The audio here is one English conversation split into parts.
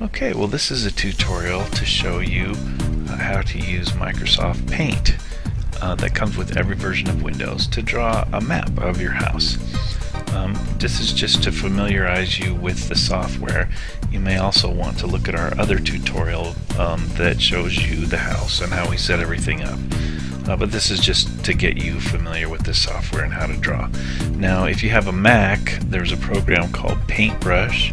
Okay, well this is a tutorial to show you uh, how to use Microsoft Paint uh, that comes with every version of Windows to draw a map of your house. Um, this is just to familiarize you with the software. You may also want to look at our other tutorial um, that shows you the house and how we set everything up. Uh, but this is just to get you familiar with the software and how to draw. Now if you have a Mac, there's a program called Paintbrush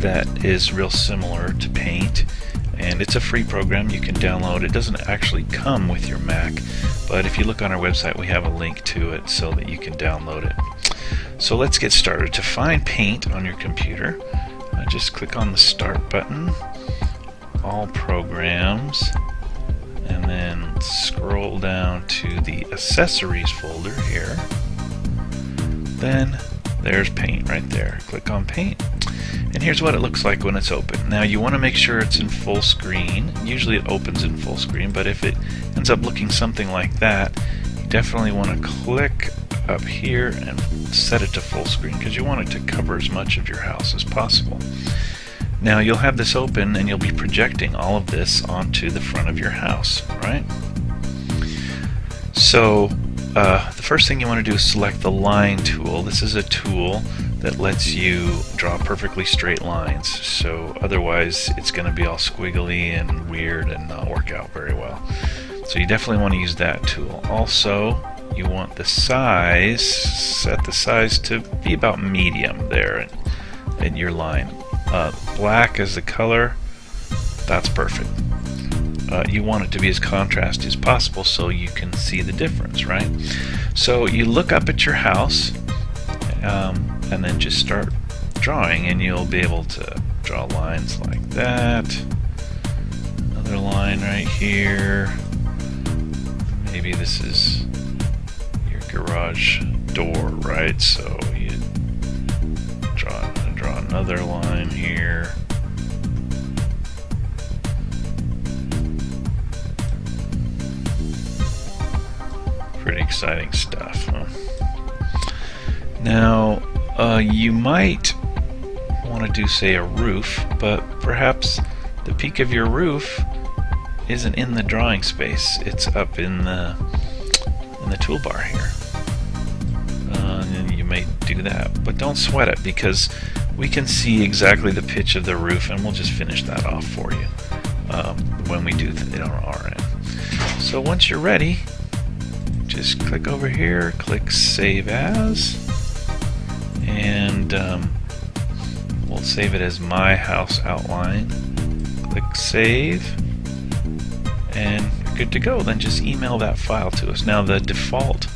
that is real similar to Paint and it's a free program you can download. It doesn't actually come with your Mac but if you look on our website we have a link to it so that you can download it. So let's get started. To find Paint on your computer just click on the Start button, All Programs and then scroll down to the Accessories folder here. Then there's Paint right there. Click on Paint and here's what it looks like when it's open. Now you want to make sure it's in full screen. Usually it opens in full screen, but if it ends up looking something like that, you definitely want to click up here and set it to full screen because you want it to cover as much of your house as possible. Now you'll have this open and you'll be projecting all of this onto the front of your house, right? So uh, the first thing you want to do is select the line tool. This is a tool that lets you draw perfectly straight lines. So otherwise it's going to be all squiggly and weird and not work out very well. So you definitely want to use that tool. Also, you want the size, set the size to be about medium there in, in your line. Uh, black as the color, that's perfect. Uh, you want it to be as contrasty as possible so you can see the difference, right? So you look up at your house, um, and then just start drawing and you'll be able to draw lines like that. Another line right here. Maybe this is your garage door right? So you draw draw another line here. Pretty exciting stuff huh? now uh, you might want to do, say, a roof, but perhaps the peak of your roof isn't in the drawing space. It's up in the in the toolbar here. Uh, and you may do that, but don't sweat it because we can see exactly the pitch of the roof, and we'll just finish that off for you um, when we do it on our end. So once you're ready, just click over here, click Save As and um, we'll save it as my house outline. Click save. And good to go. Then just email that file to us. Now the default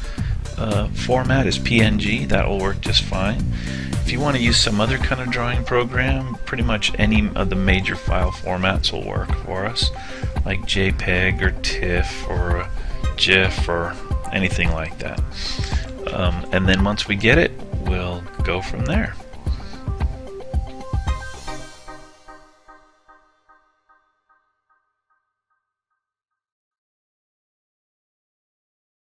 uh, format is PNG that will work just fine. If you want to use some other kind of drawing program pretty much any of the major file formats will work for us. Like JPEG or TIFF or GIF or anything like that. Um, and then once we get it we'll go from there.